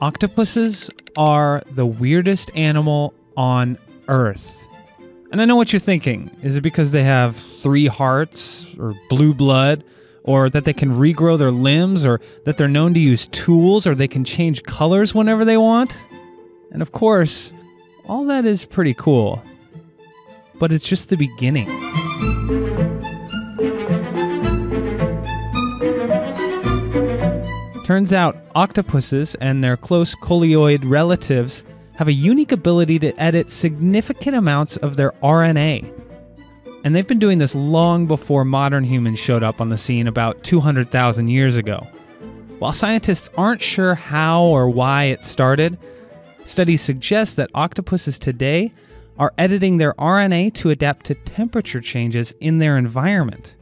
Octopuses are the weirdest animal on Earth. And I know what you're thinking. Is it because they have three hearts, or blue blood, or that they can regrow their limbs, or that they're known to use tools, or they can change colors whenever they want? And of course, all that is pretty cool. But it's just the beginning. Turns out octopuses and their close coleoid relatives have a unique ability to edit significant amounts of their RNA. And they've been doing this long before modern humans showed up on the scene about 200,000 years ago. While scientists aren't sure how or why it started, studies suggest that octopuses today are editing their RNA to adapt to temperature changes in their environment.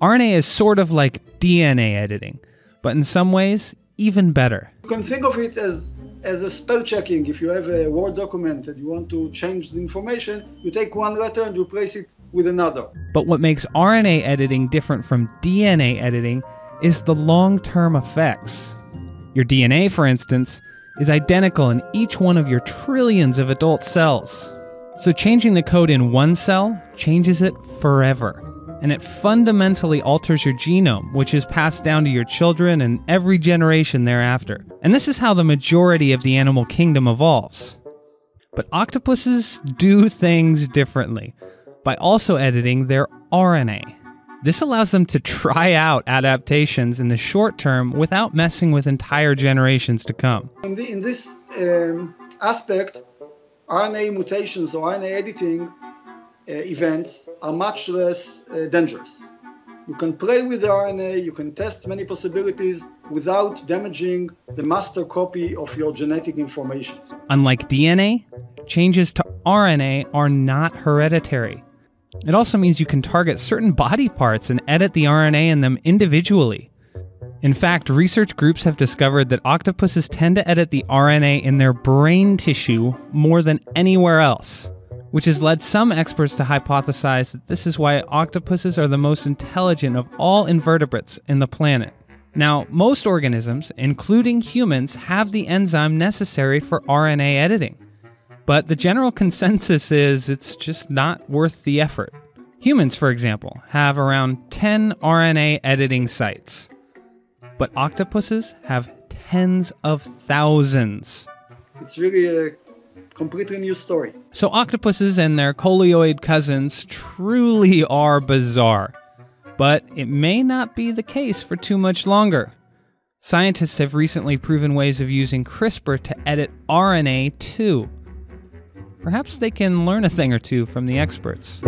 RNA is sort of like DNA editing but in some ways, even better. You can think of it as as a spell checking. If you have a Word document and you want to change the information, you take one letter and you replace it with another. But what makes RNA editing different from DNA editing is the long term effects. Your DNA, for instance, is identical in each one of your trillions of adult cells. So changing the code in one cell changes it forever and it fundamentally alters your genome, which is passed down to your children and every generation thereafter. And this is how the majority of the animal kingdom evolves. But octopuses do things differently by also editing their RNA. This allows them to try out adaptations in the short term without messing with entire generations to come. In, the, in this um, aspect, RNA mutations or RNA editing events are much less uh, dangerous. You can play with the RNA, you can test many possibilities without damaging the master copy of your genetic information. Unlike DNA, changes to RNA are not hereditary. It also means you can target certain body parts and edit the RNA in them individually. In fact, research groups have discovered that octopuses tend to edit the RNA in their brain tissue more than anywhere else which has led some experts to hypothesize that this is why octopuses are the most intelligent of all invertebrates in the planet. Now, most organisms, including humans, have the enzyme necessary for RNA editing. But the general consensus is it's just not worth the effort. Humans, for example, have around 10 RNA editing sites. But octopuses have tens of thousands. It's really a completely new story. So, octopuses and their coleoid cousins truly are bizarre. But it may not be the case for too much longer. Scientists have recently proven ways of using CRISPR to edit RNA too. Perhaps they can learn a thing or two from the experts.